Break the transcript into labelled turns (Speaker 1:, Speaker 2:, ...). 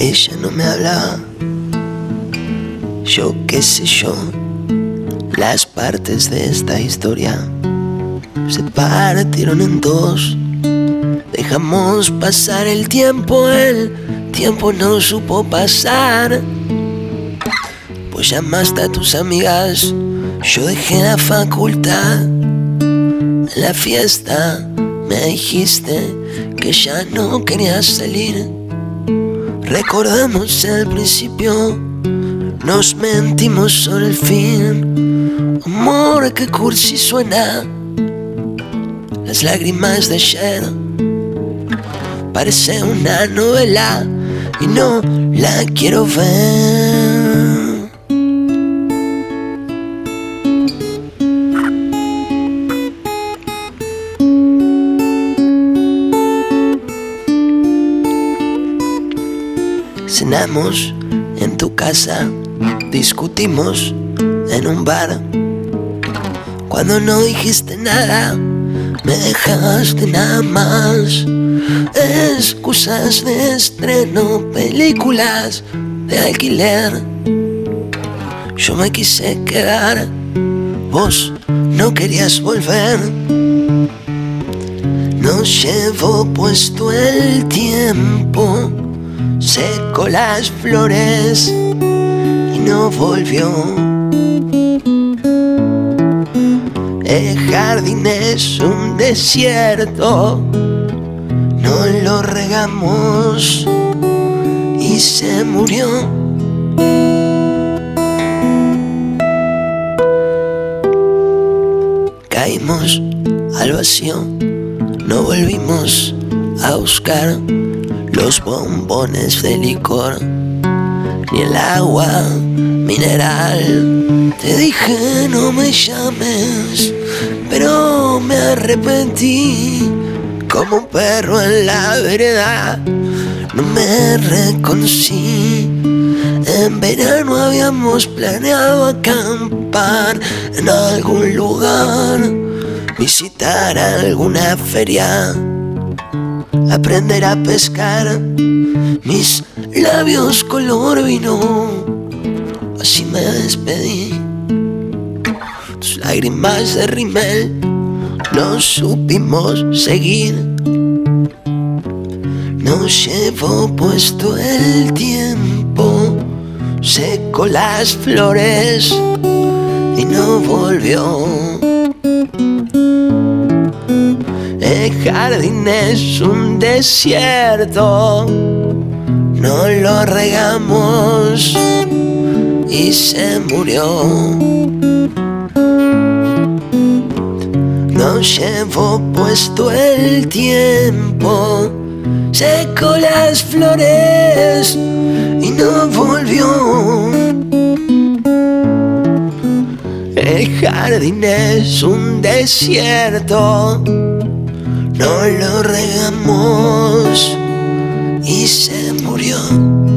Speaker 1: ella no me hablaba. Yo qué sé yo, las partes de esta historia se partieron en dos. Dejamos pasar el tiempo, el tiempo no supo pasar. Pues llamaste a tus amigas, yo dejé la facultad. En la fiesta me dijiste que ya no querías salir. Recordamos el principio, nos mentimos sobre el fin. Amor que cursi suena, las lágrimas de ayer. Parece una novela y no la quiero ver. Cenamos en tu casa, discutimos en un bar. Cuando no dijiste nada, me dejaste nada más. Excusas de estreno, películas de alquiler. Yo me quise quedar, vos no querías volver. Nos llevó puesto el tiempo secó las flores y no volvió. El jardín es un desierto, no lo regamos y se murió. Caímos al vacío, no volvimos a buscar los bombones de licor, ni el agua mineral. Te dije no me llames, pero me arrepentí como un perro en la vereda. No me reconocí. En verano habíamos planeado acampar en algún lugar, visitar alguna feria aprender a pescar mis labios color vino. Así me despedí. Tus lágrimas de rimel no supimos seguir. Nos llevó puesto el tiempo, secó las flores y no volvió. El jardín es un desierto, no lo regamos y se murió. Nos llevó puesto el tiempo, secó las flores y no volvió. El jardín es un desierto no lo regamos y se murió.